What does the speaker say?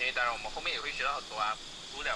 因为当然我们后面也会学到很多啊，除了。